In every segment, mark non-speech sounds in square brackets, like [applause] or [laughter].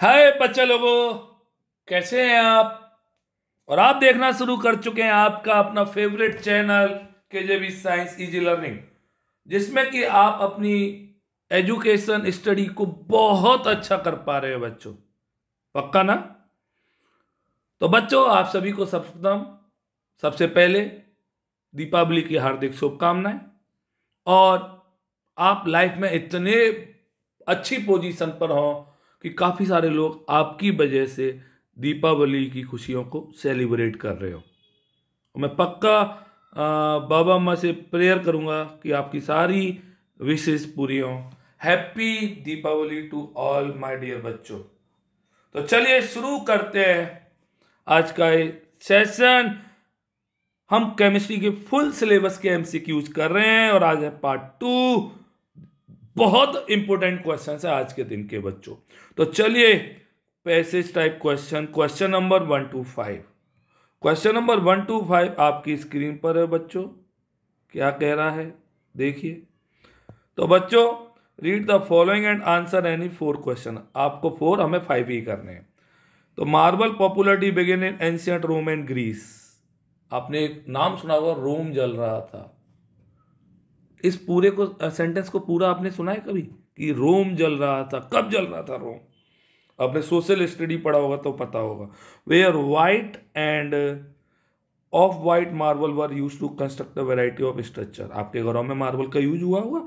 हाय बच्चे लोगों, कैसे हैं आप? और आप देखना शुरू कर चुके हैं आपका अपना favourite channel K J B science easy learning जिसमें कि आप अपनी एजुकेशन स्टडी को बहुत अच्छा कर पा रहे हैं बच्चों। पक्का ना? तो बच्चों, आप सभी को सर्वप्रथम, सबसे पहले, दीपावली की हार्दिक शुभकामनाएँ, और आप लाइफ में इतने अच्छी पोजीशन पर हो कि काफ़ी सारे लोग आपकी वजह से दीपावली की खुशियों को सेलिब्रेट कर रहे हो। मैं पक्का बाबा अम्मा से प्रेयर करूँगा कि आपकी सारी विशेष पूरी हों। Happy Deepawali to all my dear बच्चों। तो चलिए शुरू करते हैं आज का ये सेशन हम केमिस्ट्री के फुल सिलेबस के एमसीक्यूज कर रहे हैं और आज है पार्ट टू बहुत इंपॉर्टेंट क्वेश्चन है आज के दिन के बच्चों। तो चलिए passage type question question number one two five question number one two five आपकी स्क्रीन पर है बच्चों। क्या कह रहा है? देखिए। तो बच्चों read the following and answer any four question आपको फोर हमें फाइव ही करने हैं। तो marble popularity begin in ancient Rome and Greece आपने एक नाम सुना होगा, रोम जल रहा था। इस पूरे को सेंटेंस को पूरा आपने सुना है कभी? कि रोम जल रहा था, कब जल रहा था रोम? आपने सोशल स्टडी पढ़ा होगा तो पता होगा। Where white and off white marble were used to construct a variety of structure आपके घरों में मार्बल का यूज़ हुआ होगा?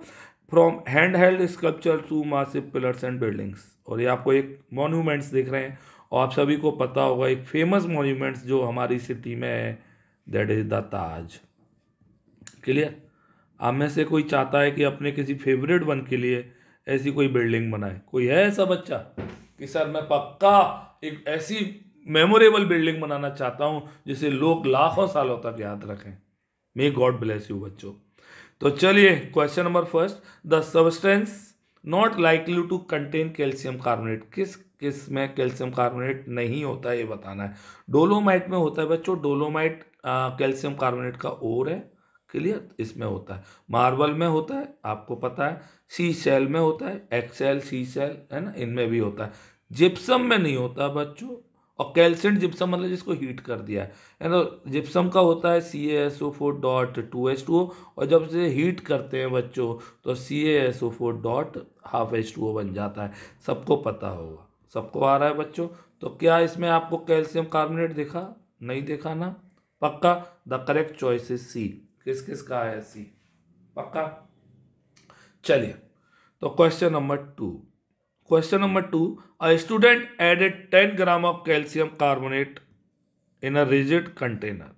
From hand held sculpture to massive pillars and buildings और ये आपको एक मॉन्यूमेंट्स देख रहे हैं। और आप सभी को पता होगा एक फ़ेमस मॉन्यूमेंट्स जो हमारी सिटी में है that is the Taj clear आप में से कोई चाहता है कि अपने किसी फेवरेट वन के लिए ऐसी कोई बिल्डिंग बनाए। कोई है ऐसा बच्चा? कि सर, मैं पक्का एक ऐसी मेमोरेबल बिल्डिंग बनाना चाहता हूँ, जिसे लोग लाखों सालों तक याद रखें। मे गॉड ब्लेस यू बच्चों। तो चलिए question number first the substance not likely to contain calcium carbonate किस किसमें कैल्शियम कार्बोनेट नहीं होता, ये बताना है। डोलोमाइट में होता है, बच्चों। डोलोमाइट कैल्शियम कार्बोनेट का ओर है। क्लियर इसमें होता है। मार्बल में होता है, आपको पता है। सी सेल में होता है एक्सेल सी सेल है ना, इनमें भी होता है। जिप्सम में नहीं होता बच्चों, और कैल्शियम जिप्सम मतलब जिसको हीट कर दिया है। ना जिप्सम का होता है C S O four dot two H two O और जब से हीट करते हैं बच्चों तो C S O four dot half H two O बन जाता है। सबको पता होगा। सबको आ रहा है बच्चों। तो क्या इसमें आपको कैल्शियम कार्बोनेट दिखा? नहीं देखा ना? पक्का? The correct choice is C किस किस का है सी? पक्का? चलिए तो question number two question number two a student added ten gram of calcium carbonate in a rigid container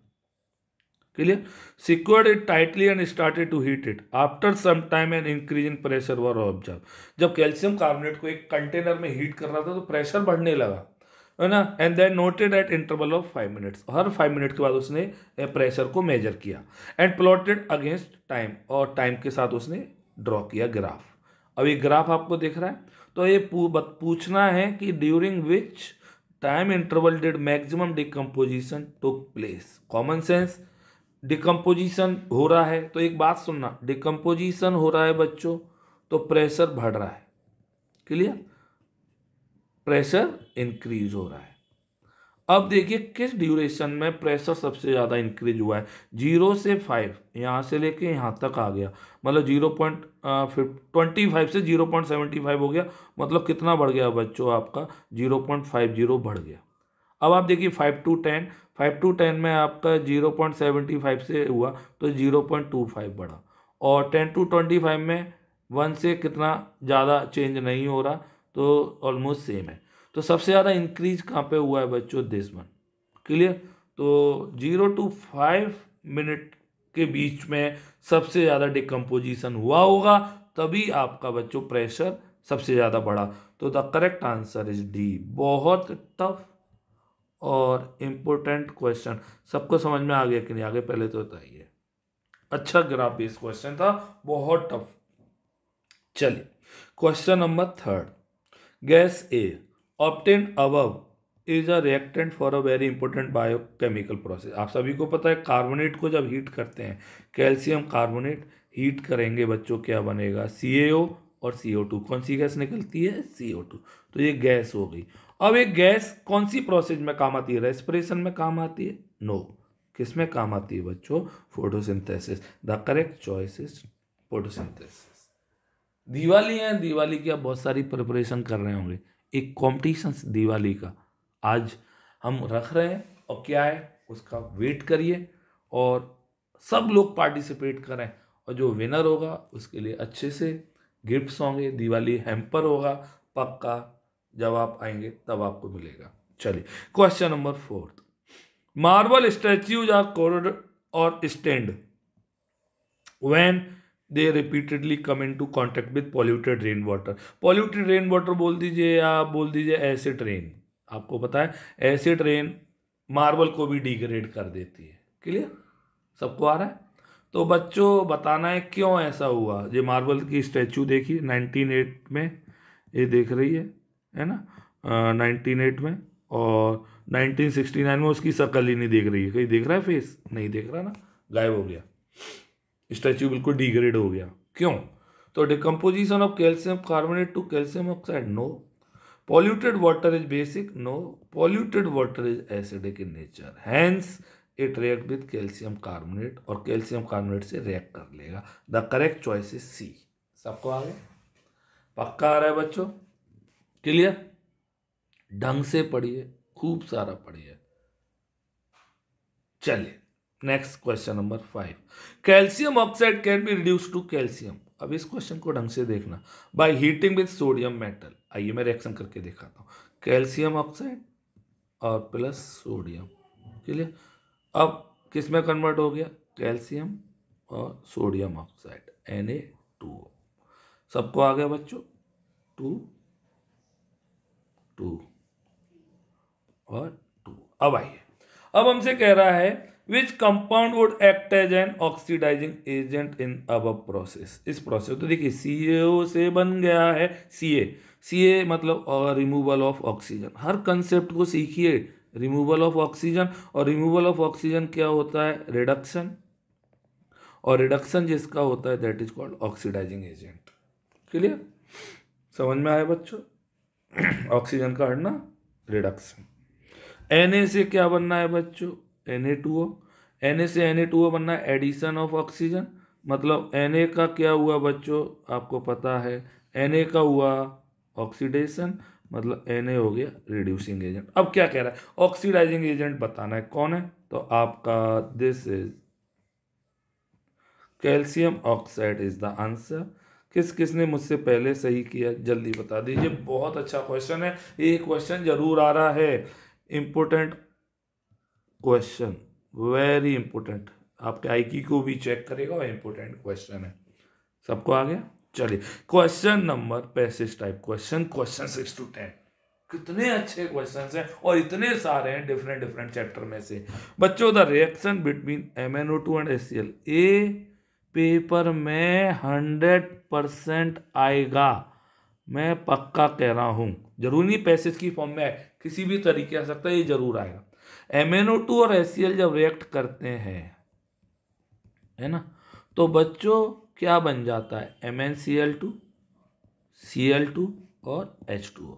clear secured it tightly and started to heat it after some time and increase in pressure were observe जब calcium carbonate को एक container में heat कर रहा था तो pressure बढ़ने लगा। है ना? And then noted at interval of five minutes her five minute के बाद उसने प्रेशर को मेजर किया। एंड प्लॉटेड अगेंस्ट टाइम और टाइम के साथ उसने ड्रॉ किया ग्राफ अब ये ग्राफ आपको दिख रहा है? तो ये पूछना है कि during which time interval did maximum decomposition took place common sense decomposition हो रहा है। तो एक बात सुनना। डिकम्पोजिशन हो रहा है बच्चों तो प्रेशर बढ़ रहा है। क्लियर प्रेशर इंक्रीज हो रहा है। अब देखिए, किस ड्यूरेशन में प्रेशर सबसे ज़्यादा इंक्रीज हुआ है? ज़ीरो से फाइव यहाँ से लेके यहाँ तक आ गया। मतलब ज़ीरो पॉइंट ट्वेंटी फाइव से ज़ीरो पॉइंट सेवेंटी फाइव हो गया। मतलब कितना बढ़ गया बच्चों आपका? ज़ीरो पॉइंट फाइव ज़ीरो बढ़ गया। अब आप देखिए five to ten five to ten में आपका ज़ीरो पॉइंट सेवेंटी फाइव से हुआ तो ज़ीरो पॉइंट टू फाइव बढ़ा। और टेन टू ट्वेंटी फाइव में वन से कितना ज़्यादा चेंज नहीं हो रहा तो ऑलमोस्ट सेम है। तो सबसे ज़्यादा इंक्रीज कहाँ पे हुआ है बच्चों दिस वन क्लियर तो ज़ीरो टू फाइव मिनट के बीच में सबसे ज़्यादा डिकम्पोजिशन हुआ होगा, तभी आपका बच्चों प्रेशर सबसे ज़्यादा बढ़ा। तो the correct answer is D बहुत टफ और इम्पोर्टेंट क्वेश्चन सबको समझ में आ गया कि नहीं? आगे पहले तो बताइए। अच्छा ग्राफ बेस क्वेश्चन था, बहुत टफ चलिए question number third gas A obtain above is a reactant for a very important biochemical process आप सभी को पता है कार्बोनेट को जब हीट करते हैं कैल्शियम कार्बोनेट हीट करेंगे बच्चों, क्या बनेगा? सी और सी कौन सी गैस निकलती है? सी तो ये गैस हो गई। अब एक गैस कौन सी प्रोसेस में काम आती है? रेस्पिरेशन में काम आती है? No no. किसमें काम आती है बच्चों? Photosynthesis the correct choice is photosynthesis Diwali है, दिवाली की आप बहुत सारी प्रिपरेशन कर रहे होंगे। एक कॉम्पिटिशन दिवाली का। आज हम रख रहे हैं और क्या है, उसका वेट करिए और सब लोग पार्टिसिपेट करें और जो विनर होगा, उसके लिए अच्छे से गिफ्ट्स होंगे, दिवाली हैम्पर होगा, पक्का जब आप आएँगे, तब आपको मिलेगा। चलिए question number fourth marble statues are cored और stained when they repeatedly come into contact with polluted rain water polluted rain water बोल दीजिए या बोल दीजिए एसिड रेन आपको पता है एसिड रेन मार्बल को भी डिग्रेड कर देती है। क्लियर सबको आ रहा है? तो बच्चों, बताना है क्यों ऐसा हुआ? ये मार्बल की स्टैचू देखिए नाइनटीन एट में ये देख रही है है ना? नाइनटीन एट में और नाइनटीन सिक्सटी नाइन में उसकी शकल ही नहीं देख रही है। कहीं देख रहा है फेस नहीं देख रहा ना? गायब हो गया। स्टैचू बिल्कुल डिग्रेड हो गया। क्यों? तो decomposition of calcium carbonate to calcium oxide no polluted water is basic no polluted water is acidic in nature hence it react with calcium carbonate और कैल्शियम कार्बोनेट से रिएक्ट कर लेगा। The correct choice is C सबको आ गया पक्का आ रहा है बच्चों? क्लियर ढंग से पढ़िए, खूब सारा पढ़िए। चलिए। Next question number five calcium oxide can be reduce to calcium अब इस क्वेश्चन को ढंग से देखना। By heating with sodium metal आइए मैं रिएक्शन करके दिखाता हूँ। कैल्शियम ऑक्साइड और प्लस सोडियम क्लियर अब किसमें कन्वर्ट हो गया? कैल्शियम और sodium oxide N A two सबको आ गया बच्चों? टू टू और टू अब आइए। अब हमसे कह रहा है which compound would act as an oxidising agent in above process इस प्रोसेस तो देखिए सी से बन गया है सी ए सी ए मतलब रिमूवल ऑफ़ ऑक्सीजन हर कंसेप्ट को सीखिए. रिमूवल ऑफ़ ऑक्सीजन और रिमूवल ऑफ़ ऑक्सीजन क्या होता है? रिडक्शन और रिडक्शन जिसका होता है that is called oxidising agent clear समझ में आया बच्चों? [clears throat] ऑक्सीजन का हटना रिडक्शन एन ए से क्या बनना है बच्चों? N A two O N A से एन ए टू ओ बनना है एडिशन ऑफ़ ऑक्सीजन मतलब एन ए का क्या हुआ बच्चों? आपको पता है एन ए का हुआ ऑक्सीडेशन मतलब एन ए हो गया रिड्यूसिंग एजेंट अब क्या कह रहा है? ऑक्सीडाइजिंग एजेंट बताना है। कौन है? तो आपका this is calcium oxide is the answer किस, किसने मुझसे पहले सही किया? जल्दी बता दीजिए। बहुत अच्छा क्वेश्चन है। ये क्वेश्चन ज़रूर आ रहा है। इम्पोर्टेंट क्वेश्चन वेरी इंपॉर्टेंट आपके आई को भी चेक करेगा और इम्पोर्टेंट क्वेश्चन है। सबको आ गया? चलिए question number passage type question question six to ten कितने अच्छे क्वेश्चन हैं और इतने सारे हैं डिफरेंट डिफरेंट चैप्टर में से। बच्चों the reaction between M N O two and S C L A paper में हंड्रेड परसेंट आएगा। मैं पक्का कह रहा हूँ, ज़रूरी पैसेज की फॉर्म में आए। किसी भी तरीके आ सकता है, ये ज़रूर आएगा। एम एन ओ टू और एस सी एल जब रिएक्ट करते हैं, है ना? तो बच्चों, क्या बन जाता है? M N C L two C L two और एच टू ओ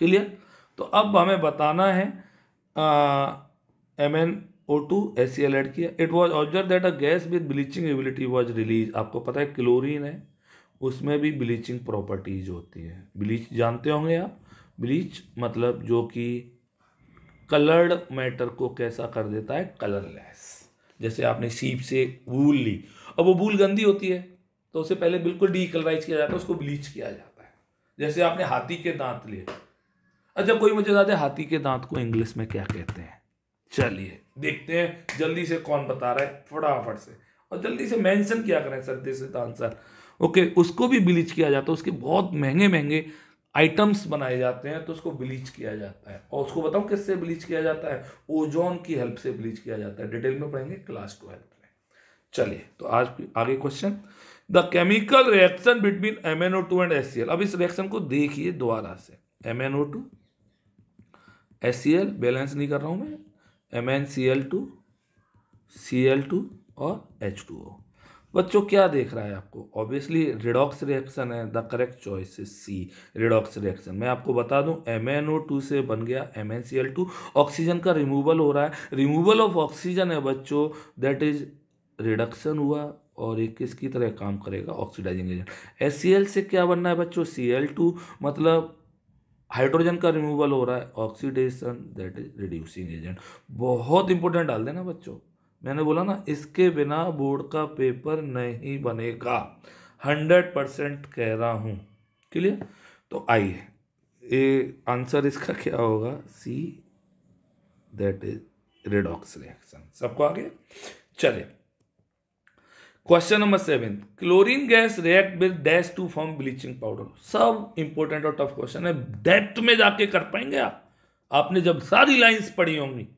क्लियर तो अब हमें बताना है M N O two S C L add किया। It was observe that a gas with bleaching ability was release आपको पता है क्लोरीन है। उसमें भी ब्लीचिंग प्रॉपर्टीज़ होती है। ब्लीच जानते होंगे आप? ब्लीच मतलब जो कि कलर्ड मैटर को कैसा कर देता है? कलरलेस। जैसे आपने सीप से वूल ली, अब वो वूल गंदी होती है तो उसे पहले बिल्कुल डी कलराइज किया जाता है, उसको ब्लीच किया जाता है। जैसे आपने हाथी के दांत लिए। अच्छा कोई मुझे बता दे हाथी के दांत को इंग्लिश में क्या कहते हैं? चलिए, देखते हैं, जल्दी से कौन बता रहा है, फटाफट से। और जल्दी से मेंशन किया करें, सर से आंसर। ओके, उसको भी ब्लीच किया जाता है, उसके बहुत महँगे महँगे आइटम्स बनाए जाते हैं तो उसको ब्लीच किया जाता है। और उसको बताऊँ किससे ब्लीच किया जाता है? ओजोन की हेल्प से ब्लीच किया जाता है। डिटेल में पढ़ेंगे, क्लास ट्वेल्थ में। चलिए तो आज आगे question the chemical reaction between M N O two and S C L अब इस रिएक्शन को देखिए दोबारा से। M N O two S C L balance नहीं कर रहा हूँ मैं। M N C L two C L two और एच टू ओ बच्चों, क्या देख रहा है आपको? ऑब्वियसली रिडॉक्स रिएक्शन है the correct choice is C redox reaction मैं आपको बता दूँ MnO2 से बन गया MnCl2 ऑक्सीजन का रिमूवल हो रहा है। रिमूवल ऑफ़ ऑक्सीजन है बच्चों दैट इज़ रिडक्शन हुआ और एक किसकी तरह काम करेगा? ऑक्सीडाइजिंग एजेंट एस से क्या बनना है बच्चों? Cl2 मतलब हाइड्रोजन का रिमूवल हो रहा है। Oxidation that is reducing agent बहुत इंपॉर्टेंट डाल देना बच्चों। मैंने बोला ना, इसके बिना बोर्ड का पेपर नहीं बनेगा। हंड्रेड परसेंट कह रहा हूँ। क्लियर? तो आइए, ये आंसर इसका क्या होगा? C, that is redox reaction. सबको आगे? चलिए। Question number seven, chlorine gas react with dash to form bleaching powder. सब इंपॉर्टेंट और टफ क्वेश्चन है। डेप्थ में जाके कर पाएँगे आप। आपने जब सारी लाइंस पढ़ी होंगी।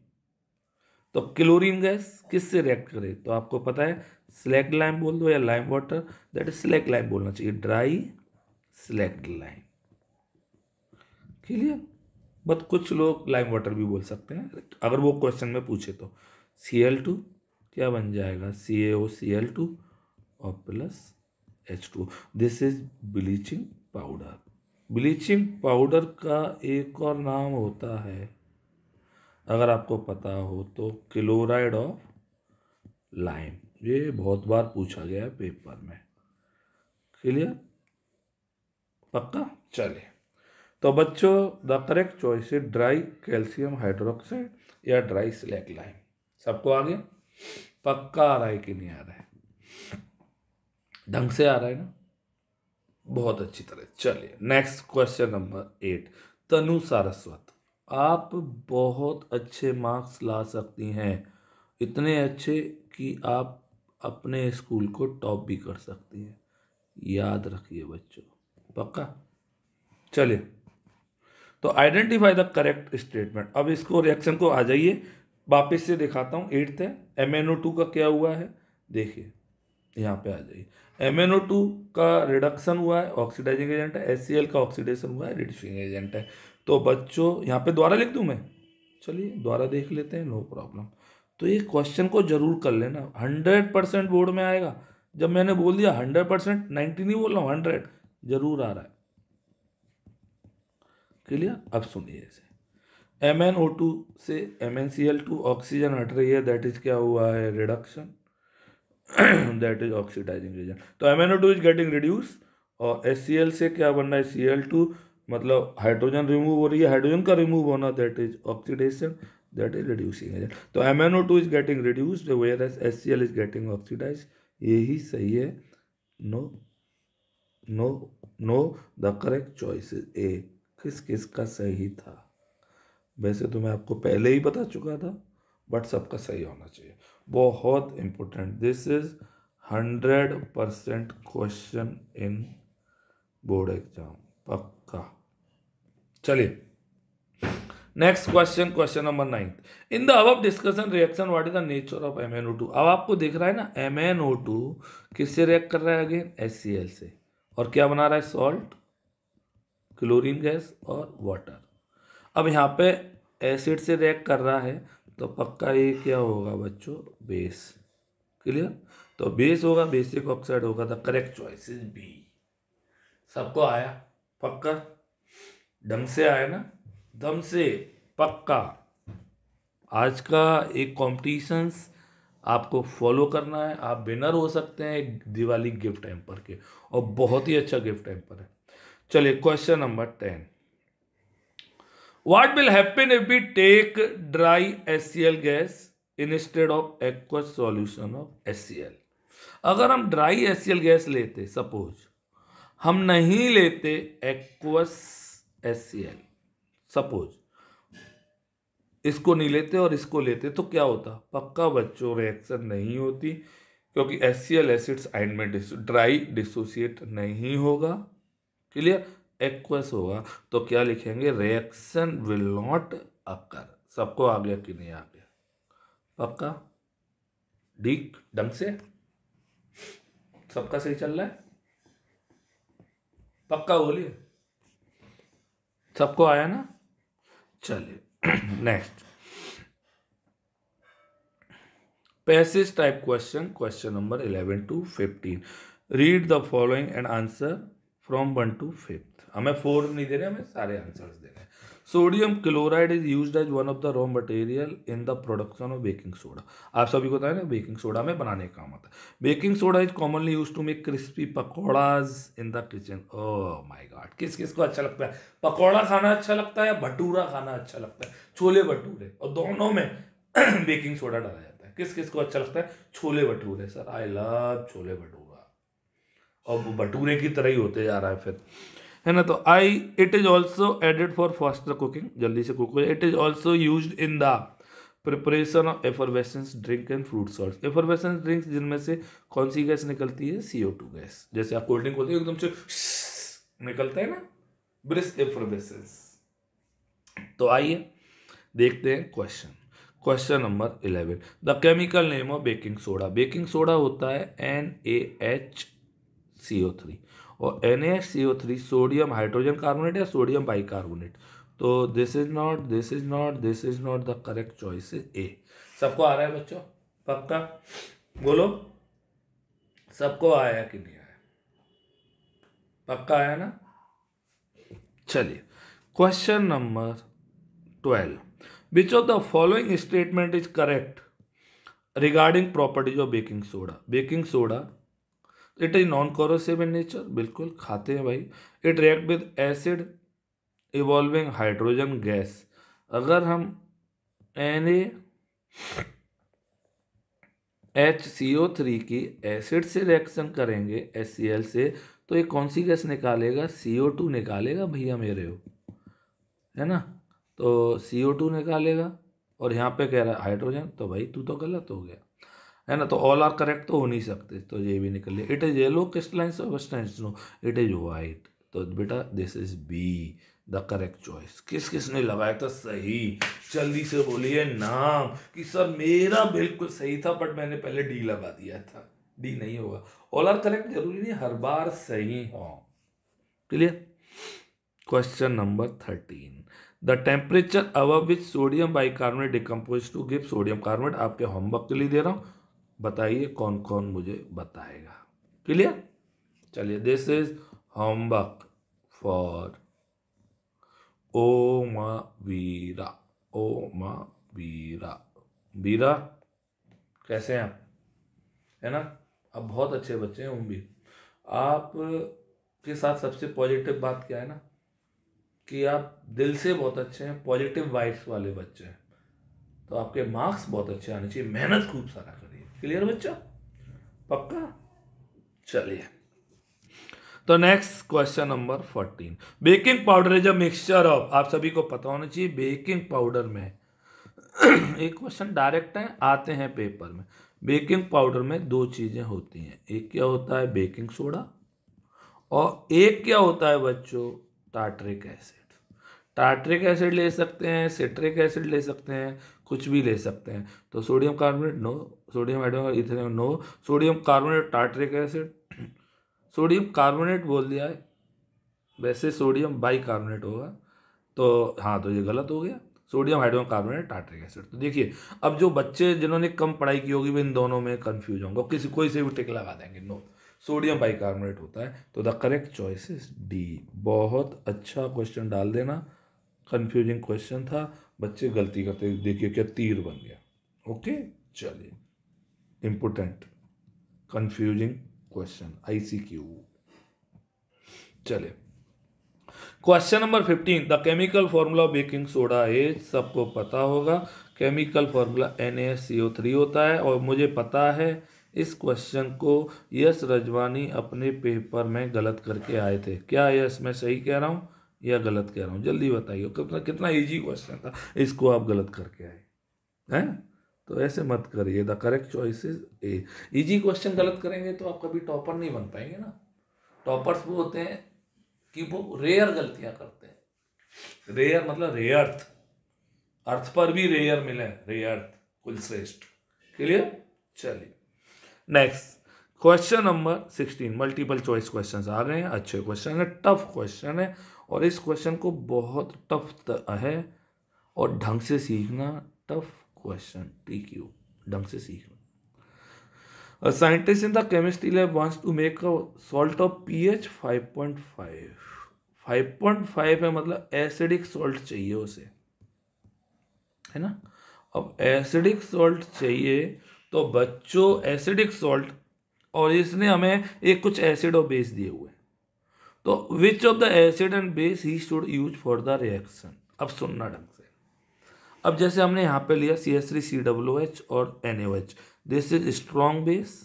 तो क्लोरीन गैस किससे रिएक्ट करे? तो आपको पता है स्लैक लाइम बोल दो या lime water that is slaked lime बोलना चाहिए dry slaked lime clear but कुछ लोग लाइम वाटर भी बोल सकते हैं, अगर वो क्वेश्चन में पूछे तो। सी एल टू क्या बन जाएगा? C A O C L two और plus H two this is bleaching powder bleaching powder का एक और नाम होता है अगर आपको पता हो तो क्लोराइड ऑफ़ लाइम। ये बहुत बार पूछा गया है पेपर में। क्लियर? पक्का? चले तो बच्चों, द करेक्ट चॉइस है ड्राई कैल्शियम हाइड्रोक्साइड या ड्राई स्लैक लाइम। सबको आ गया? पक्का आ रहा है कि नहीं आ रहा है? ढंग से आ रहा है ना? बहुत अच्छी तरह। चलिए next question number eight Tanu Saraswat आप बहुत अच्छे मार्क्स ला सकती हैं। इतने अच्छे कि आप अपने स्कूल को टॉप भी कर सकती हैं। याद रखिए बच्चों, पक्का? चलिए तो आइडेंटिफाई द करेक्ट स्टेटमेंट अब इसको रिएक्शन को आ जाइए, वापस से दिखाता हूँ एट्थ है। एम एन ओ टू का क्या हुआ है? देखिए, यहाँ पे आ जाइए। एम एन ओ टू का रिडक्शन हुआ है ऑक्सीडाइजिंग एजेंट है एस सी एल का ऑक्सीडेशन हुआ है रिड्यूसिंग एजेंट है। तो बच्चों, यहाँ पे द्वारा लिख दूँ मैं? चलिए, द्वारा देख लेते हैं, नो प्रॉब्लम। तो ये क्वेश्चन को ज़रूर कर लेना। हंड्रेड परसेंट बोर्ड में आएगा। जब मैंने बोल दिया हंड्रेड परसेंट, नाइन्टी नहीं बोल रहा हूँ, हंड्रेड, ज़रूर आ रहा है। क्लियर? अब सुनिए इसे। एम एन ओ टू से M N C L two oxygen हट रही है। दैट इज़ क्या हुआ है? Reduction that is oxidising agent तो M N O two is getting reduce और एस सी एल से क्या बन रहा है? सी एल टू मतलब हाइड्रोजन रिमूव हो रही है हाइड्रोजन का रिमूव होना that is oxidation that is reducing agent तो M N O two is getting reduced where S S C L is getting oxidise यही सही है। No no no the correct choice is A किस किस का सही था? वैसे तो मैं आपको पहले ही बता चुका था बट सबका सही होना चाहिए। बहुत important this is hundred percent question in board exam पक्का चलिए। Next question question number ninth in the above discussion reaction what is the nature of M N O two अब आपको दिख रहा है ना एम एन ओ टू किससे react कर रहा है अगेन एस से। और क्या बना रहा है? सॉल्ट क्लोरीन गैस और वाटर अब यहाँ पे एसिड से रिएक्ट कर रहा है तो पक्का ये क्या होगा बच्चों? बेस क्लियर तो बेस होगा बेसिक ऑक्साइड होगा the correct choice is B सबको आया? पक्का? ढंग से आया ना, दम से, पक्का। आज का एक कॉम्पिटिशन्स आपको फॉलो करना है। आप विनर हो सकते हैं दिवाली गिफ्ट एम्पर के, और बहुत ही अच्छा गिफ्ट एम्पर है। चलिए question number ten we take dry S C L gas instead of aqueous solution of S C L अगर हम ड्राई एल गैस लेते सपोज़ हम नहीं लेते aqueous S C L suppose इसको नहीं लेते और इसको लेते तो क्या होता? पक्का बच्चों रिएक्शन नहीं होती, क्योंकि एस सी एल एसिड्स आइन में ड्राई डिसोसिएट नहीं होगा। क्लियर एक्वस होगा। तो क्या लिखेंगे? रिएक्शन विल नॉट अकर सबको आ गया कि नहीं आ गया? पक्का? ठीक? ढंग से? सबका सही चल रहा है? पक्का बोलिए। सबको आया ना? चलिए। Next passage type question question number eleven to fifteen read the following and answer from one to fifth हमें फोर नहीं दे रहे हमें सारे आंसर्स दे रहे हैं। Sodium chloride is use as one of the raw material in the production of baking soda. आप सभी को बताया ना, बेकिंग सोडा में बनाने का काम आता है। Baking soda is commonly use to make crispy pakoras in the kitchen. Oh my god, किस किस को अच्छा लगता है? पकौड़ा खाना अच्छा लगता है या भटूरा खाना अच्छा लगता है? छोले भटूरे, और दोनों में [clears throat] बेकिंग सोडा डाला जाता है। किस किस को अच्छा लगता है? Chole bhature, sir. I love chole bhatura. और भटूरे की तरह ही होते जा रहा है फिर। है ना? तो I it is also added for faster cooking जल्दी से कुक हो it is also use in the preparation of effervescence drink and fruit salt effervescence drinks जिनमें से कौन सी गैस निकलती है? CO two gas. जैसे आप कोल्ड ड्रिंक होती है, एकदम से निकलता है ना? ब्रिस एफरवेसेंस तो आइए देखते हैं question question number eleven the chemical name of baking soda baking soda होता है N A H C O three और N H C O three sodium hydrogen carbonate या सोडियम बाइकार्बोनेट तो this is not this is not this is not the correct choice is A सबको आ रहा है बच्चों? पक्का? बोलो। सबको आया कि नहीं आया? पक्का आया ना? चलिए। Question number twelve which of the following statement is correct regarding properties of baking soda baking soda it is non corrosive in nature बिल्कुल, खाते हैं भाई। It react with acid evolving hydrogen gas अगर हम N H C O three की acid से reaction करेंगे S C L से तो ये कौन सी गैस निकालेगा? सी ओ टू निकालेगा भैया मेरे हो है ना? तो सी ओ टू निकालेगा और यहाँ पे कह रहा है हाइड्रोजन तो भाई तू तो गलत हो गया। है ना तो ऑल आर करेक्ट तो हो नहीं सकते तो ये भी निकल लिया। It is yellow crystalline substance no it is white तो बेटा this is B the correct choice किस किसने लगाया था सही? जल्दी से बोलिए नाम, कि सर मेरा बिल्कुल सही था बट मैंने पहले डी लगा दिया था। डी नहीं होगा। ऑल आर करेक्ट ज़रूरी नहीं, हर बार सही हो। Clear question number thirteen the temperature of which sodium bicarbonate decompose to give sodium carbonate आपके होमवर्क के लिए दे रहा हूँ। बताइए कौन कौन मुझे बताएगा। क्लियर चलिए दिस इज़ होमवर्क फॉर ओ मा वीरा ओ मा वीरा वीरा कैसे हैं आप? है ना? अब बहुत अच्छे बच्चे हैं, हम भी। आप के साथ सबसे पॉजिटिव बात क्या है ना? कि आप दिल से बहुत अच्छे हैं पॉजिटिव वाइब्स वाले बच्चे हैं। तो आपके मार्क्स बहुत अच्छे आने चाहिए, मेहनत खूब सारा क्लियर बच्चा? पक्का? चलिए। तो next question number fourteen baking powder is a mixture of आप सभी को पता होना चाहिए बेकिंग पाउडर में। [clears throat] एक क्वेश्चन डायरेक्ट है, आते हैं पेपर में। बेकिंग पाउडर में दो चीज़ें होती हैं। एक क्या होता है? बेकिंग सोडा और एक क्या होता है बच्चों? टाट्रिक एसिड टाट्रिक एसिड ले सकते हैं सिट्रिक एसिड ले सकते हैं, कुछ भी ले सकते हैं। तो sodium carbonate no sodium hydrogen ethanol no, sodium carbonate tartaric acid, [clears throat] sodium carbonate बोल दिया है। वैसे सोडियम बाई कार्बोनेट होगा तो हाँ तो ये गलत हो गया। Sodium hydrogen carbonate tartaric acid. तो देखिए, अब जो बच्चे जिन्होंने कम पढ़ाई की होगी वो इन दोनों में कन्फ्यूज़ होंगे। किसी, कोई से भी टिक लगा देंगे। नो सोडियम बाई कार्बोनेट होता है। तो the correct choice is D बहुत अच्छा क्वेश्चन डाल देना। कन्फ्यूजिंग क्वेश्चन था। बच्चे गलती करते, देखिए क्या तीर बन गया। ओके चलिए। Important confusing question I C Q चलिए। Question number fifteen the chemical formula baking soda as सबको पता होगा chemical formula N A C O three होता है और मुझे पता है, इस क्वेश्चन को यश रजवानी अपने पेपर में गलत करके आए थे। क्या यश मैं सही कह रहा हूँ या गलत कह रहा हूँ? जल्दी बताइए, कितना कितना ईजी क्वेश्चन था, इसको आप गलत करके आए। हैं? तो ऐसे मत करिए। The correct choice is A easy question गलत करेंगे तो आप कभी टॉपर नहीं बन पाएँगे ना। टॉपर्स वो होते हैं कि वो रेयर गलतियाँ करते हैं। रेयर मतलब रेयर्थ अर्थ। पर भी रेयर मिले। रेयर्थ कुल श्रेष्ठ। क्लियर चलिए। Next question number sixteen multiple choice question आ गए हैं। अच्छे क्वेश्चन है। टफ क्वेश्चन है। और इस क्वेश्चन को बहुत टफ है। और ढंग से सीखना टफ क्वेश्चन टी क्यू ढंग से सीखना A scientist in the chemistry lab wants to make a salt of pH 5.5 5.5 है मतलब एसिडिक सॉल्ट चाहिए उसे। है ना? अब एसिडिक सॉल्ट चाहिए तो बच्चों एसिडिक सॉल्ट और इसने हमें एक कुछ एसिड और बेस दिए हुए तो which of the acid and base he should use for the reaction अब सुनना ढंग अब जैसे हमने यहाँ पे लिया C S three C W H और N O H this is strong base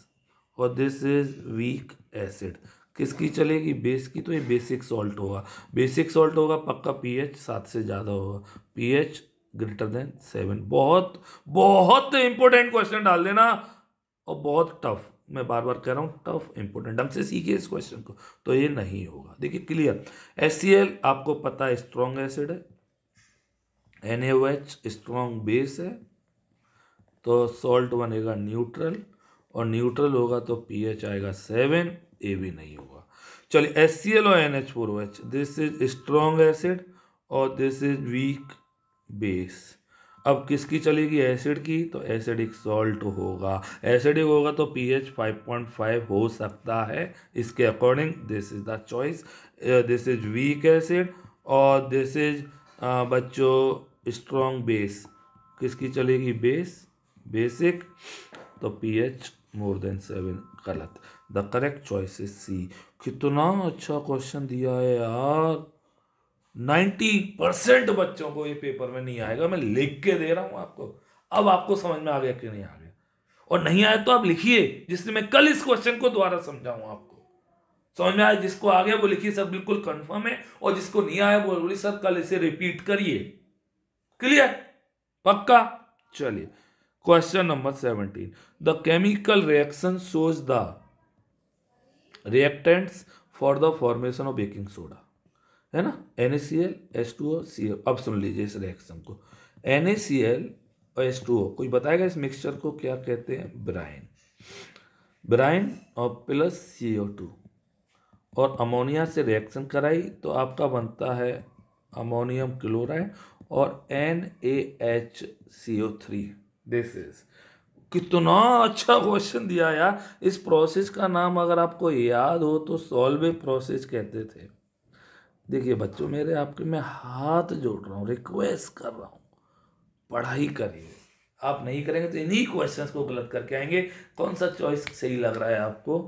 और दिस इज़ वीक एसिड किसकी चलेगी? बेस की। तो ये बेसिक सॉल्ट होगा। बेसिक सॉल्ट होगा, पक्का पीएच सात से ज़्यादा होगा। पीएच ग्रेटर देन सेवन बहुत बहुत इंपॉर्टेंट क्वेश्चन डाल देना और बहुत टफ मैं बार बार कह रहा हूँ टफ इंपॉर्टेंट ढंग से सीखिए इस क्वेश्चन को। तो ये नहीं होगा। देखिए क्लियर एस आपको पता है स्ट्रॉन्ग एसिड है। N A H strong base है तो सॉल्ट बनेगा न्यूट्रल और न्यूट्रल होगा तो पीएच आएगा सेवन ए भी नहीं होगा। चलिए एस सी एल और N H four H this is strong acid और दिस इज़ वीक बेस अब किसकी चलेगी एसिड की? तो एसिडिक सॉल्ट होगा। एसिडिक होगा तो पीएच 5.5 हो सकता है। इसके according this is the choice this is weak acid और दिस इज़ बच्चों स्ट्रॉन्ग बेस किसकी चलेगी बेस बेसिक तो पीएच मोर देन सेवन गलत. The correct choice is C कितना अच्छा क्वेश्चन दिया है यार. नाइन्टी परसेंट बच्चों को ये पेपर में नहीं आएगा. मैं लिख के दे रहा हूँ आपको. अब आपको समझ में आ गया कि नहीं आ गया. और नहीं आया तो आप लिखिए, जिससे मैं कल इस क्वेश्चन को दोबारा समझाऊं आपको. समझ में आया? जिसको आ गया वो लिखिए, सर, बिल्कुल कंफर्म है. और जिसको नहीं आया वो बोली, सर, कल इसे रिपीट करिए. क्लियर पक्का? चलिए question number seventeen the chemical reaction shows the reactants for the formation of baking soda है ना? N A C L S two O C L अब सुन लीजिए इस रिएक्शन को. एन ए सी एल और एस टू ओ कोई बताएगा इस मिक्सचर को? क्या कहते हैं? ब्राइन ब्राइन और प्लस सी ओ टू और अमोनिया से रिएक्शन कराई तो आपका बनता है अमोनियम क्लोराइड और N A H C O three this is कितना अच्छा क्वेश्चन दिया यार। इस प्रोसेस का नाम अगर आपको याद हो तो सॉल्वे प्रोसेस कहते थे। देखिए बच्चों मेरे आपके, मैं हाथ जोड़ रहा हूँ रिक्वेस्ट कर रहा हूँ। पढ़ाई करिए। आप नहीं करेंगे तो इन्हीं क्वेश्चंस को गलत करके आएँगे। कौन सा चॉइस सही लग रहा है आपको?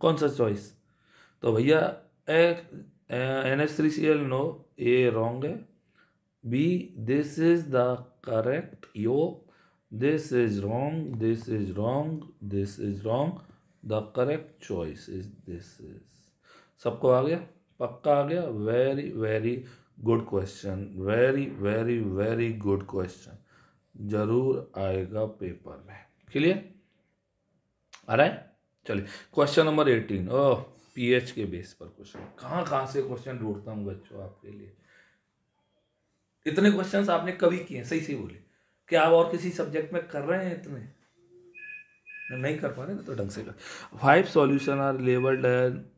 कौन सा चॉइस तो भैया N S three C L no A wrong है। B this is the correct yo this is wrong. This is wrong. This is wrong. The correct choice is this is. सबको आ गया? पक्का आ गया? Very very good question very very very good question ज़रूर आएगा paper में. Clear आ रहा है? चलिए question number eighteen oh pH के बेस पर क्वेश्चन कहाँ कहाँ से क्वेश्चन ढूंढता हूँ बच्चों आपके लिए? इतने क्वेश्चंस आपने कभी किए? सही सही बोले। क्या आप और किसी सब्जेक्ट में कर रहे हैं इतने? नहीं कर पा रहे तो ढंग से कर। Five solution are labelled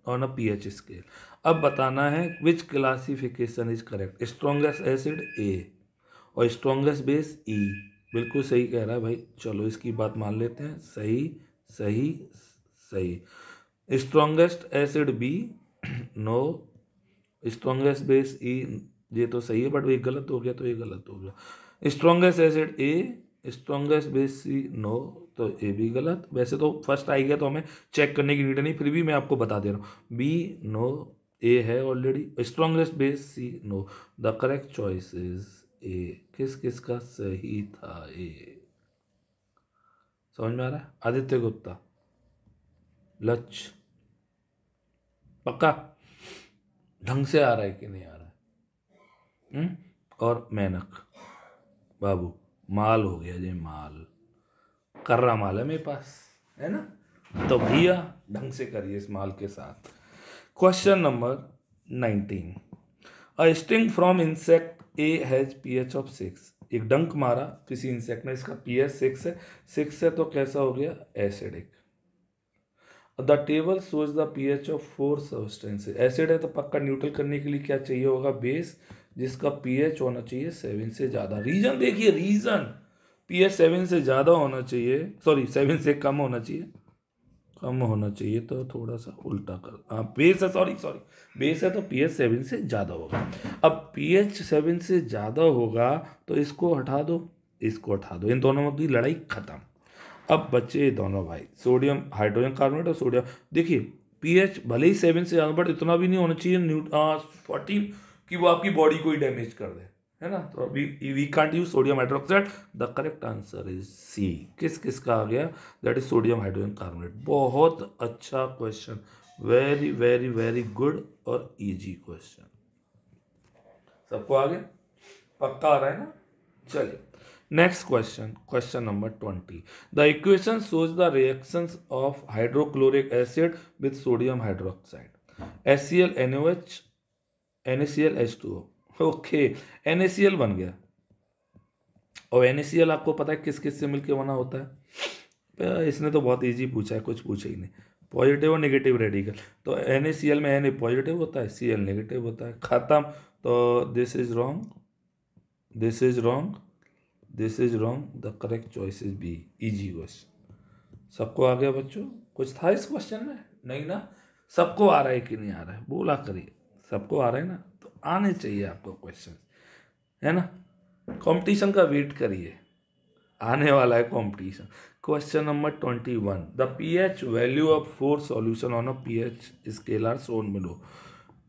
on a pH scale अब बताना है which classification is correct strongest acid A और स्ट्रॉन्गेस्ट बेस ई बिल्कुल सही कह रहा है भाई। चलो इसकी बात मान लेते हैं। सही सही सही। Strongest acid B no strongest base E ये तो सही है बट ये गलत हो गया तो ये गलत हो गया। Strongest acid A strongest base C no तो ए भी गलत। वैसे तो फ़र्स्ट आई गया तो हमें चेक करने की नीड नहीं, फिर भी मैं आपको बता दे रहा हूँ। बी नो ए है already strongest base C no the correct choice is A किस किस का सही था ए समझ में आ रहा है? आदित्य गुप्ता। लच पक्का? ढंग से आ रहा है कि नहीं आ रहा? और मेहनक बाबू, माल हो गया जी, माल। कर्रा माल है मेरे पास, है ना? तो भैया, ढंग से करिए इस माल के साथ। Question number nineteen a sting from insect A has P H of six एक डंक मारा, किसी इंसेक्ट ने इसका पी एच सिक्स है। सिक्स है तो कैसा हो गया? Acidic the table shows the P H of four substance acid है तो पक्का न्यूट्रल करने के लिए क्या चाहिए होगा? बेस जिसका पीएच होना चाहिए सेवन से ज़्यादा। रीजन देखिए, रीजन। पीएच सेवन से ज़्यादा होना चाहिए, सॉरी, सेवन से कम होना चाहिए। कम होना चाहिए तो थोड़ा सा उल्टा कर हाँ बेस है, सॉरी सॉरी। बेस है तो पी एच सेवन से ज़्यादा होगा। अब पी एच सेवन से ज़्यादा होगा तो इसको हटा दो, इसको हटा दो। इन दोनों की लड़ाई खत्म। अब बचे दोनों भाई। सोडियम, हाइड्रोजन कार्बोनेट और सोडियम। देखिए, पीएच भले ही सेवन से ज़्यादा, बट इतना भी नहीं होना चाहिए न्यू फोर्टीन कि वो आपकी बॉडी को ही डैमेज कर दे है ना? तो we we can't use sodium hydroxide the correct answer is C किस किस का आ गया? That is sodium hydrogen carbonate बहुत अच्छा question very very very good और इजी क्वेश्चन सबको आ गया? पक्का आ रहा है ना? चलिए Next question, question number 20. The equation S C L N O acid with sodium hydroxide. HCl NaOH NaCl H2O. Okay NaCl बन गया। और NaCl आपको पता है किस किस से मिलके बना होता है? इसने तो बहुत इजी पूछा है, कुछ पूछा ही नहीं। पॉजिटिव और नेगेटिव रेडिकल तो NaCl में Na पॉजिटिव होता है Cl नेगेटिव होता है। खत्म। तो this is wrong this is wrong this is wrong the correct choice is B easy question सबको आ गया बच्चों? कुछ था इस क्वेश्चन में? नहीं ना? सबको आ रहा है कि नहीं आ रहा है? बोला करिए। सबको आ रहे हैं ना तो आने चाहिए आपको क्वेश्चन है ना? कंपटीशन का वेट करिए। आने वाला है competition question number twenty one the P H value of four solution on a P H scale are shown below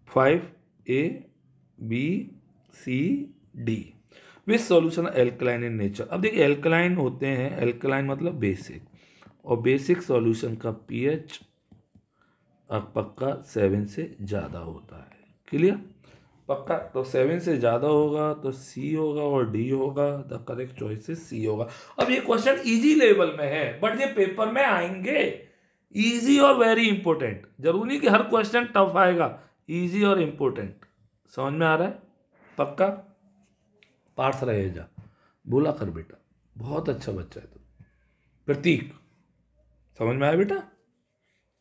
five A B C D which solution alkaline in nature अब देखिए alkaline होते हैं alkaline मतलब basic और basic solution का P pH पक्का seven से ज़्यादा होता है। क्लियर पक्का? तो सेवन से ज़्यादा होगा तो सी होगा और डी होगा द करेक्ट चॉइस सी होगा। अब ये क्वेश्चन इजी लेवल में है बट ये पेपर में आएँगे। इजी और वेरी इंपॉर्टेंट ज़रूरी नहीं कि हर क्वेश्चन टफ आएगा। इजी और इंपॉर्टेंट समझ में आ रहा है? पक्का? पार्थ रहेगा बोला कर बेटा। बहुत अच्छा बच्चा है तू। प्रतीक। समझ में आया बेटा?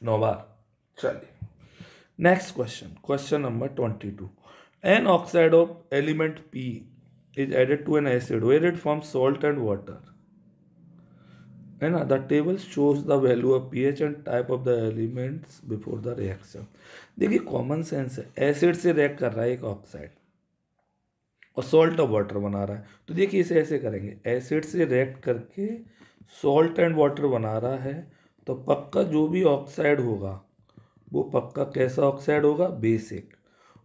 नौ बार। चलिए। Next question question number twenty two an oxide of element P is added to an acid where it form salt and water है ना the table shows the value of P H and type of the elements before the reaction देखिए common sense है। Acid से react कर रहा है एक oxide और सॉल्ट ऑफ़ वाटर बना रहा है। तो देखिए, इसे ऐसे करेंगे। एसिड से रिएक्ट करके सॉल्ट एंड वाटर बना रहा है तो पक्का जो भी ऑक्साइड होगा वो पक्का कैसा ऑक्साइड होगा? बेसिक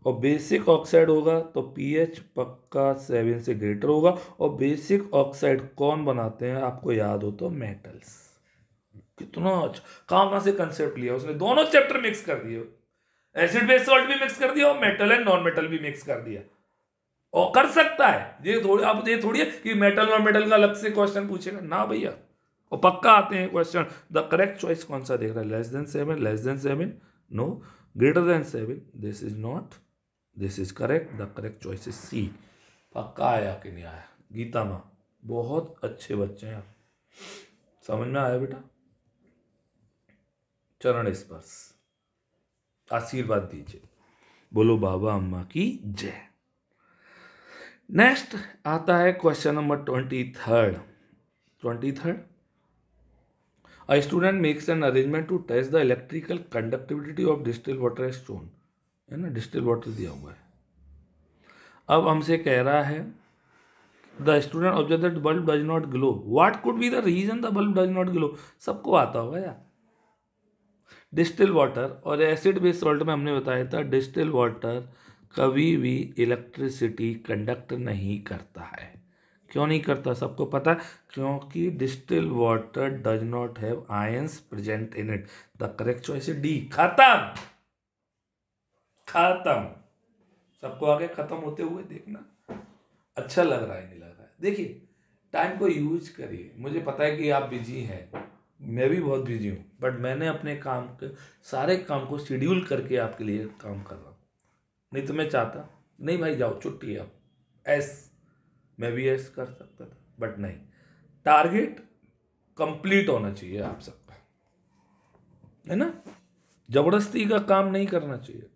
और बेसिक ऑक्साइड होगा तो पीएच पक्का सेवन से ग्रेटर होगा। और बेसिक ऑक्साइड कौन बनाते हैं? आपको याद हो तो मेटल्स कितना अच्छा। कहाँ कहाँ से कंसेप्ट लिया? उसने दोनों चैप्टर मिक्स कर दिए। एसिड बेस सॉल्ट भी मिक्स कर दिया और मेटल एंड नॉन मेटल भी मिक्स कर दिया। और कर सकता है। ये थोड़ी आप ये थोड़ी है कि मेटल और मेटल का अलग से क्वेश्चन पूछेगा। ना भैया। और पक्का आते हैं क्वेश्चन द करेक्ट चॉइस कौन सा देख रहा है? Less than seven less than seven no greater than seven this is not this is correct the correct choice is C पक्का आया कि नहीं आया। गीता माँ, बहुत अच्छे बच्चे हैं समझ में आया बेटा? चरण स्पर्श। आशीर्वाद दीजिए। बोलो, बाबा, अम्मा की जय। नेक्स्ट आता है question number twenty third twenty third a student makes an arrangement to test the electrical conductivity of distil water stone है ना? डिस्टिल वाटर दिया हुआ है। अब हमसे कह रहा है the student observe that bulb does not glow what could be the reason the bulb does not glow सबको आता होगा यार। डिस्टिल वाटर और एसिड बेस्ड सॉल्ट में हमने बताया था डिस्टिल वाटर कभी भी इलेक्ट्रिसिटी कंडक्ट नहीं करता है। क्यों नहीं करता? सबको पता है, क्योंकि distil water does not have ions present in it the correct choice D खत्म! खत्म! सबको आगे खत्म होते हुए देखना। अच्छा लग रहा है, नहीं लग रहा है। देखिए टाइम को यूज़ करिए। मुझे पता है कि आप बिज़ी हैं। मैं भी बहुत बिज़ी हूँ बट मैंने अपने काम के, सारे काम को शेड्यूल करके आपके लिए काम कर रहा हूँ। नहीं तो मैं चाहता, नहीं भाई, जाओ, छुट्टी अब। एस मैं भी ऐस कर सकता था बट नहीं। टारगेट कंप्लीट होना चाहिए आप सबका। है ना? ज़बरदस्ती का काम नहीं करना चाहिए।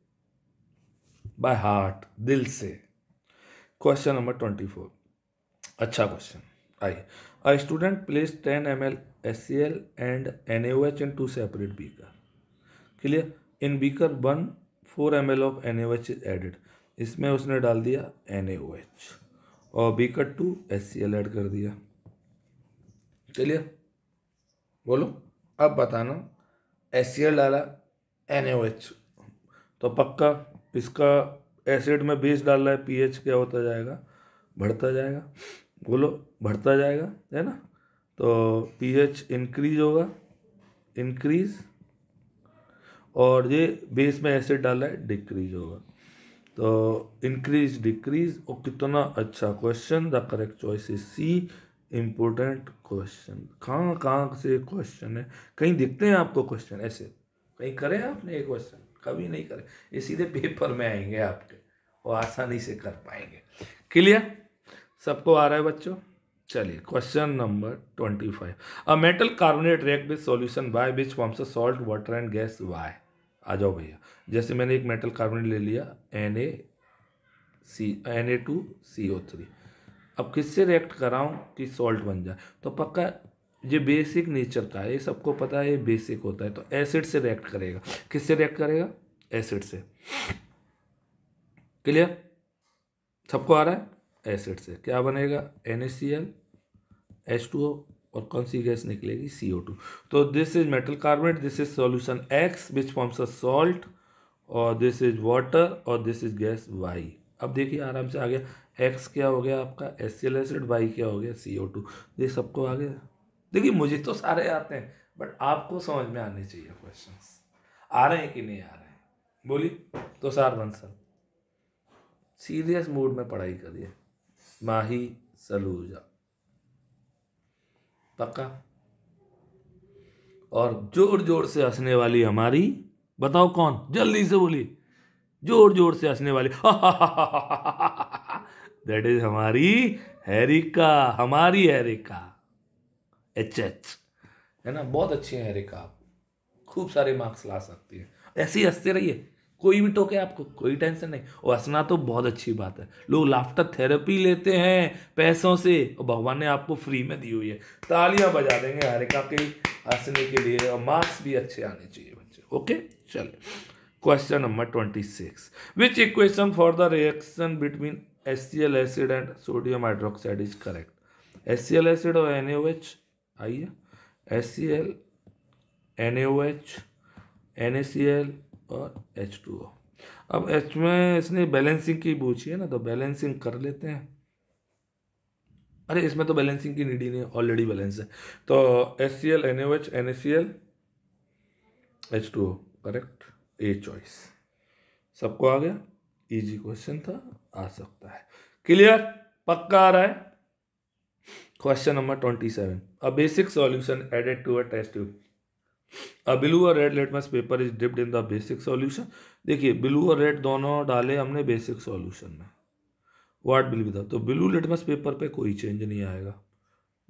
बाय हार्ट दिल से। क्वेश्चन नंबर ट्वेंटी फोर अच्छा क्वेश्चन आइए। A student placed 10 ml HCl and NaOH in two separate beaker. Clear? In beaker one 4 ml of H is added इसमें उसने डाल दिया NaOH और B cut to S C L add कर दिया। चलिए, बोलो। अब बताना एस सी एल डाला एन ओ एच तो पक्का, इसका एसिड में बेस डाल रहा है पीएच क्या होता जाएगा? बढ़ता जाएगा। बोलो, बढ़ता जाएगा, है ना? तो पीएच इंक्रीज होगा इंक्रीज और ये बेस में एसिड डाला है डिक्रीज होगा। तो इंक्रीज डिक्रीज और कितना अच्छा question the correct choice is C important question कहाँ कहाँ से क्वेश्चन है? कहीं दिखते हैं आपको क्वेश्चन ऐसे? कहीं करें आपने एक क्वेश्चन कभी नहीं करे। ये सीधे पेपर में आएँगे आपके। वो आसानी से कर पाएँगे। क्लियर सबको आ रहा है बच्चों? चलिए question number twenty five a metal carbonate react with solution by which forms a salt water and gas Y आ जाओ भैया। जैसे मैंने एक मेटल कार्बोनेट ले लिया N A C N A two C O three अब किससे रिएक्ट कराऊँ कि सॉल्ट बन जाए? तो पक्का ये बेसिक नेचर का है, ये सबको पता है, ये बेसिक होता है। तो एसिड से रिएक्ट करेगा। किससे रिएक्ट करेगा? एसिड से। क्लियर सबको आ रहा है? एसिड से। क्या बनेगा? एन एच टू ओ और कौन सी गैस निकलेगी? सी ओ टू तो this is metal carbonate this is solution X which forms a salt और दिस इज़ वाटर और दिस इज़ गैस वाई अब देखिए, आराम से आ गया। एक्स क्या हो गया आपका? S C L acid Y क्या हो गया? सी ओ टू ये सबको आ गया। देखिए, मुझे तो सारे आते हैं बट आपको समझ में आने चाहिए क्वेश्चन आ रहे हैं कि नहीं आ रहे हैं? बोली तो सार बंसल सीरियस मूड में पढ़ाई करिए। माही सलूजा। पक्का? और ज़ोर ज़ोर से हंसने वाली हमारी, बताओ कौन? जल्दी से बोली ज़ोर ज़ोर से हंसने वाली। [laughs] दैट इज़ हमारी हैरिका हमारी हैरिका। एच एच है ना? बहुत अच्छी है हैरिका खूब सारे मार्क्स ला सकती है। ऐसे ही हँसते रहिए। कोई भी टोके आपको, कोई टेंशन नहीं। और हंसना तो बहुत अच्छी बात है। लोग लाफ्टर थेरेपी लेते हैं पैसों से। और भगवान ने आपको फ्री में दी हुई है। तालियाँ बजा देंगे हारिका के हंसने के लिए। और मार्क्स भी अच्छे आने चाहिए बच्चे ओके चले question number twenty six which equation for the reaction between S C L acid and sodium hydroxide is correct S C L acid और एन एच आइए। S C L N H N A C L और H two O अब H में इसने balancing की पूछी है ना तो बैलेंसिंग कर लेते हैं। अरे, इसमें तो बैलेंसिंग की नीड नहीं ऑलरेडी बैलेंस है। तो S C L N O H N S C L H two O correct A choice सबको आ गया? इजी क्वेश्चन था, आ सकता है। क्लियर पक्का आ रहा है? Question number twenty seven a basic solution added to a test tube a blue और red litmus paper is dipped in the basic solution देखिए ब्लू और रेड दोनों डाले हमने बेसिक सॉल्यूशन में। वाट बिल विदा तो ब्लू लेटमस पेपर पे कोई चेंज नहीं आएगा।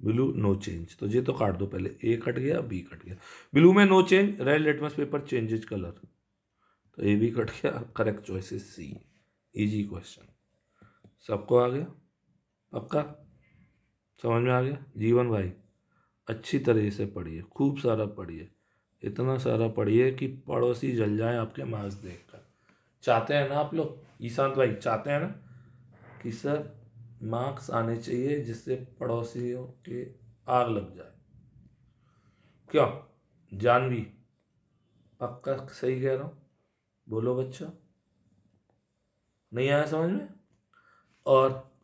ब्लू नो चेंज तो ये तो काट दो पहले। ए कट गया बी कट गया। ब्लू में no change red litmus paper changes colour तो ए भी कट गया। Correct choice is C easy question सबको आ गया? पक्का? समझ में आ गया? जीवन भाई, अच्छी तरह से पढ़िए। खूब सारा पढ़िए। इतना सारा पढ़िए कि पड़ोसी जल जाए आपके मार्क्स देख कर चाहते हैं ना आप लोग? ईशांत भाई, चाहते हैं ना? कि सर, मार्क्स आने चाहिए जिससे पड़ोसियों के आग लग जाए। क्यों? जानवी, पक्का सही कह रहा हूँ? बोलो बच्चा। नहीं आया समझ में? और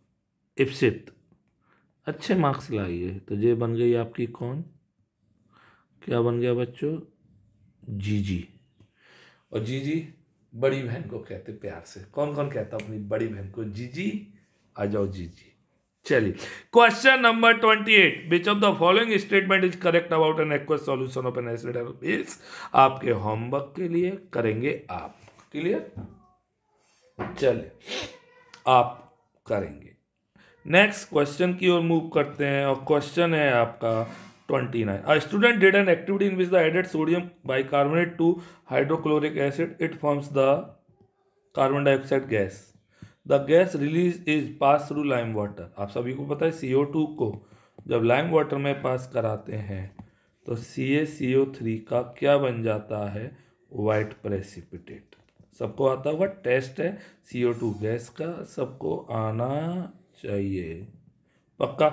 इप्सित, अच्छे मार्क्स लाइए। तो ये बन गई आपकी कौन? क्या बन गया बच्चों? जीजी। और जीजी बड़ी बहन को कहते प्यार से। कौन कौन कहता अपनी बड़ी बहन को? जीजी, आ जाओ जीजी। चलिए question number twenty eight which of the following statement is correct about an aqueous solution of an acid base आपके होमवर्क के लिए करेंगे आप। क्लियर चलिए, आप करेंगे। नेक्स्ट क्वेश्चन की ओर मूव करते हैं। और क्वेश्चन है आपका 29. A student did an activity in which the added sodium bicarbonate to hydrochloric acid. It forms the carbon dioxide gas. The gas release is passed through lime water. आप सभी को पता है CO2 को जब लाइम वाटर में पास कराते हैं तो सी ए सी ओ थ्री का क्या बन जाता है वाइट प्रेसिपिटेट सबको आता होगा टेस्ट है सी ओ टू गैस का सबको आना चाहिए पक्का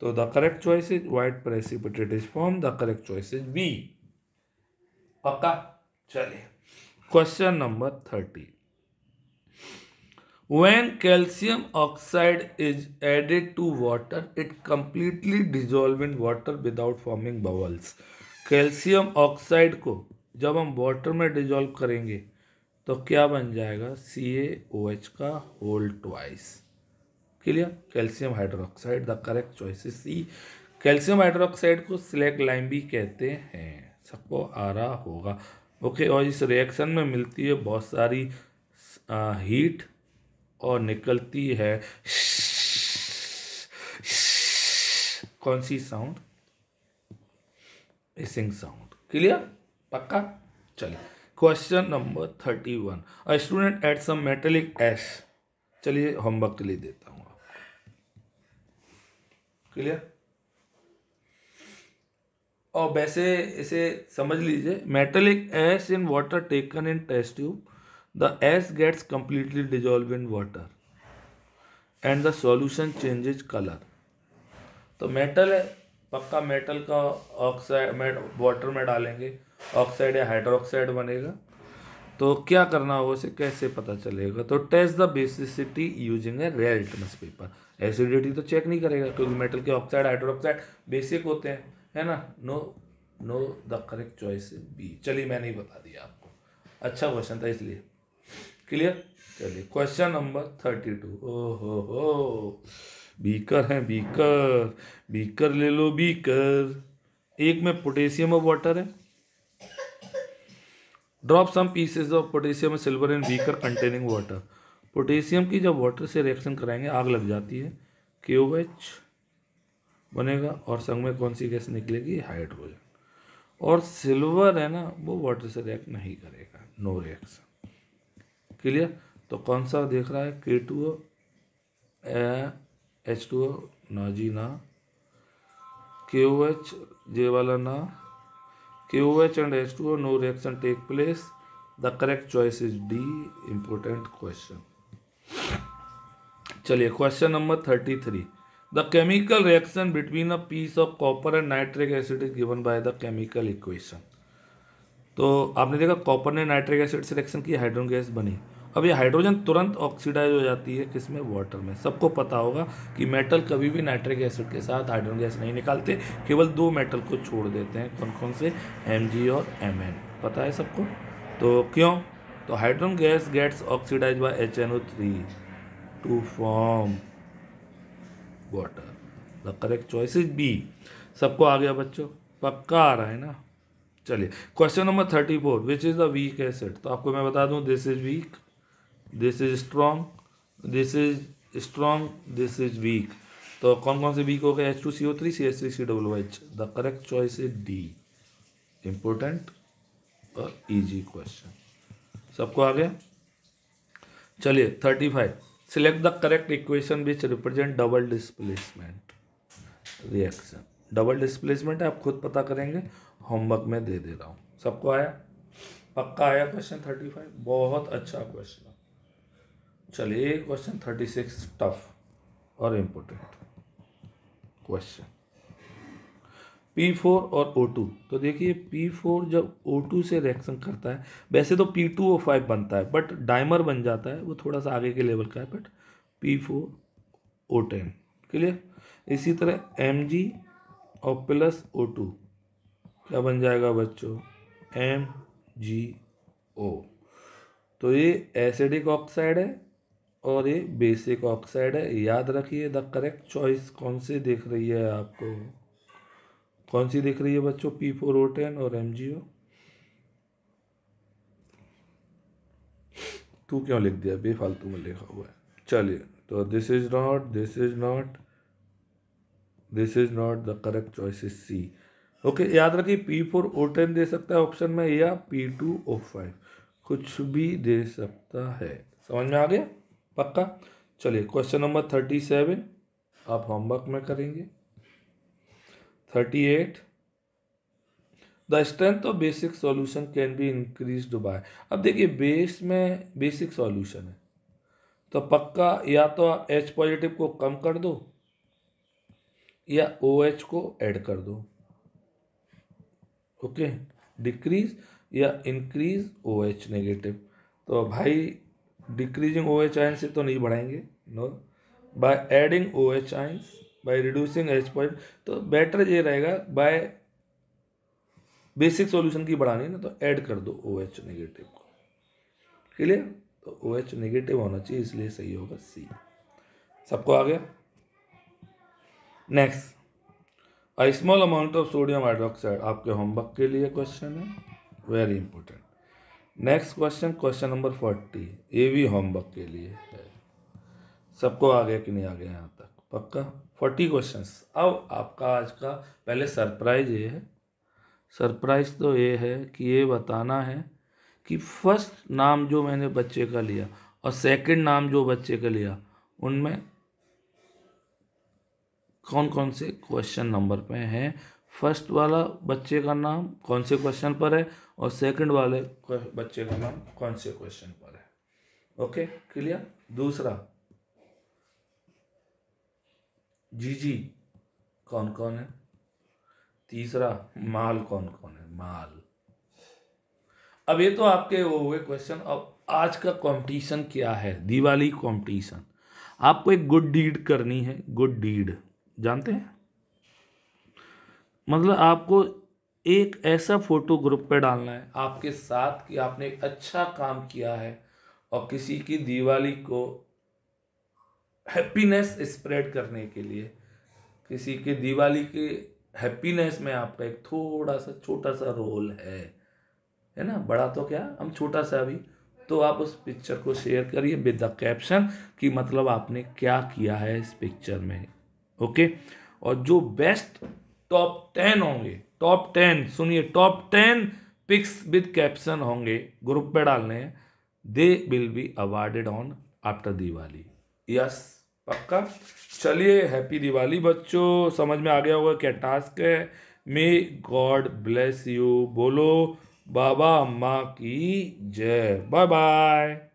तो the correct choice is white precipitate is form the correct choice is B पक्का? चलिए। Question number thirty when calcium oxide is added to water, it completely dissolve in water without forming bubbles. Calcium oxide को जब हम water में dissolve करेंगे तो क्या बन जाएगा? सी ए ओ एच का whole twice clear calcium hydroxide the correct choice is C. Calcium hydroxide को स्लैग लाइम भी कहते हैं। सबको आ रहा होगा। ओके और इस रिएक्शन में मिलती है बहुत सारी आ, हीट और निकलती है। कौन सी साउंड सिंग साउंड क्लियर पक्का? चलिए। Question number thirty one student at some metallic ash चलिए होमवर्क के लिए देता क्लियर और वैसे इसे समझ लीजिए metallic ash in water taken in test tube the ash gets completely dissolved in water, and the solution changes color. तो मेटल है, पक्का मेटल का ऑक्साइड में वाटर में डालेंगे ऑक्साइड या हाइड्रोक्साइड बनेगा। तो क्या करना होगा उसे कैसे पता चलेगा? तो test the basicity using a rare litmus paper acidity तो चेक नहीं करेगा, क्योंकि मेटल के ऑक्साइड हाइड्रोक्साइड बेसिक होते हैं, है ना? No no the correct choice B चलिए, मैंने ही बता दिया आपको। अच्छा क्वेश्चन था इसलिए। क्लियर चलिए क्वेश्चन नंबर थर्टी टू ओ हो। बीकर है बीकर बीकर ले लो बीकर एक में पोटेशियम ऑफ़ वाटर है। Drop some pieces of potassium silver in beaker containing water potassium की जब वाटर से रिएक्शन कराएँगे, आग लग जाती है। के ओ एच बनेगा और संग में कौन सी गैस निकलेगी? हाइड्रोजन और सिल्वर है ना, वो वाटर से रिएक्ट नहीं करेगा। नो रिएक्शन क्लियर तो कौन सा देख रहा है? K two O H two O ना जी ना। के ओ एच जे वाला ना। K O H and H two O no reaction take place the correct choice is D important question चलिए question number thirty three the chemical reaction between a piece of copper and nitric acid is given by the chemical equation तो आपने देखा copper ने nitric acid से reaction की hydrogen gas बनी। अब ये हाइड्रोजन तुरंत ऑक्सीडाइज हो जाती है किसमें वाटर में। सबको पता होगा कि मेटल कभी भी नाइट्रिक एसिड के साथ हाइड्रोजन गैस नहीं निकालते, केवल दो मेटल को छोड़ देते हैं कौन कौन से? एम और एम पता है सबको? तो क्यों? तो hydrogen gas gets oxidise by H N O three to form water the correct choice is B सबको आ गया बच्चों, पक्का आ रहा है ना? चलिए question number thirty four which is the weak acid तो आपको मैं बता दूँ this is weak this is strong this is strong this is weak तो कौन कौन से वीक हो गए? H two C O three C S three C W H the correct choice is D important और इजी क्वेश्चन सबको आ गया? चलिए thirty five select the correct equation which represent double displacement reaction double displacement आप खुद पता करेंगे। Homework में दे दे रहा हूँ। सबको आया? पक्का आया क्वेश्चन थर्टी फाइव बहुत अच्छा क्वेश्चन चलिए क्वेश्चन थर्टी सिक्स टफ और इम्पोर्टेंट क्वेश्चन पी फोर और ओ टू तो देखिए पी फोर जब ओ टू से रिएक्शन करता है, वैसे तो पी टू ओ फाइव बनता है बट डाइमर बन जाता है, वो थोड़ा सा आगे के लेवल का है but P four O ten clear इसी तरह एम जी और प्लस ओ टू क्या बन जाएगा बच्चों? एम जी ओ तो ये एसिडिक ऑक्साइड है और ये बेसिक ऑक्साइड है। याद रखिए द करेक्ट चॉइस कौन से देख रही है आपको? कौन सी दिख रही है बच्चों? पी फोर ओ टेन और एम जी ओ तू क्यों लिख दिया? बेफालतू में लिखा हुआ है। चलिए तो this is not this is not this is not the correct choice is C okay याद रखिए पी फोर ओ टेन दे सकता है ऑप्शन में या पी टू ओ फाइव कुछ भी दे सकता है। समझ में आ गया? पक्का? चलिए क्वेश्चन नंबर थर्टी सेवन आप होमवर्क में करेंगे। Thirty eight the strength of basic solution can be increase by अब देखिए बेस में बेसिक सॉल्यूशन है। तो पक्का या तो एच पॉजिटिव को कम कर दो, या ओ OH को ऐड कर दो। ओके डिक्रीज या इंक्रीज ओ एच नेगेटिव तो भाई डिक्रीजिंग ओ एच आइन से तो नहीं बढ़ाएँगे no by adding O H ions by reducing H point तो बेटर ये रहेगा बाय बेसिक सॉल्यूशन की बढ़ानी, ना तो ऐड कर दो ओ एच नेगेटिव को। क्लियर तो ओ एच नेगेटिव होना चाहिए, इसलिए सही होगा सी सबको आ गया? Next a small amount of sodium hydroxide आपके होमवर्क के लिए क्वेश्चन है। Very important next question question number forty ये भी होमवर्क के लिए है। सबको आ गया कि नहीं आ गया यहाँ तक? पक्का? Forty questions. अब आपका आज का पहले सरप्राइज़ ये है। सरप्राइज़ तो ये है कि ये बताना है कि फ़र्स्ट नाम जो मैंने बच्चे का लिया और सेकंड नाम जो बच्चे का लिया, उनमें कौन कौन से क्वेश्चन नंबर पे हैं? फ़र्स्ट वाला बच्चे का नाम कौन से क्वेश्चन पर है और सेकंड वाले बच्चे का नाम कौन से क्वेश्चन पर है? Okay, clear? दूसरा जी जी। कौन कौन है? तीसरा, माल कौन कौन है? माल। अब ये तो आपके वो हुए क्वेश्चन अब आज का कंपटीशन क्या है? दिवाली कंपटीशन आपको एक गुड डीड करनी है गुड डीड जानते हैं? मतलब आपको एक ऐसा फ़ोटो ग्रुप पे डालना है, आपके साथ कि आपने एक अच्छा काम किया है और किसी की दिवाली को हैप्पीनेस स्प्रेड करने के लिए, किसी के दिवाली के हैप्पीनेस में आपका एक थोड़ा सा छोटा सा रोल है। है ना? बड़ा तो क्या? हम छोटा सा भी। तो आप उस पिक्चर को शेयर करिए विद द कैप्शन कि मतलब आपने क्या किया है इस पिक्चर में। ओके और जो बेस्ट टॉप टेन होंगे टॉप टेन सुनिए top ten pics with caption होंगे ग्रुप पे डालने they will be awarded on after Diwali. Yes पक्का? चलिए हैप्पी दिवाली बच्चों। समझ में आ गया होगा क्या टास्क है। मे गॉड ब्लेस यू बोलो, बाबा अम्मा की जय। Bye bye